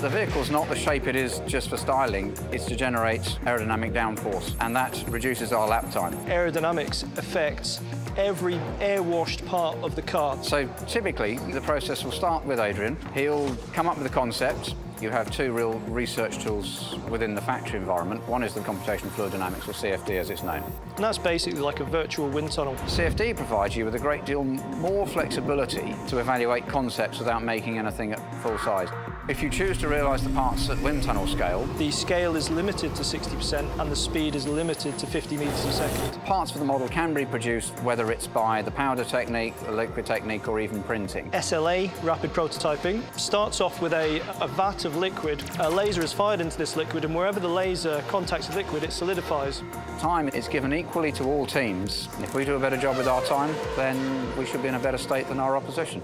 The vehicle's not the shape it is just for styling, it's to generate aerodynamic downforce, and that reduces our lap time. Aerodynamics affects every air-washed part of the car. So typically, the process will start with Adrian. He'll come up with a concept. You have two real research tools within the factory environment. One is the computational fluid dynamics, or CFD as it's known. And that's basically like a virtual wind tunnel. CFD provides you with a great deal more flexibility to evaluate concepts without making anything at full size. If you choose to realise the parts at wind tunnel scale, The scale is limited to 60% and the speed is limited to 50 metres a second. parts for the model can be produced whether it's by the powder technique, the liquid technique, or even printing. SLA, rapid prototyping, starts off with a, a vat of liquid. A laser is fired into this liquid and wherever the laser contacts the liquid, it solidifies. Time is given equally to all teams. If we do a better job with our time, then we should be in a better state than our opposition.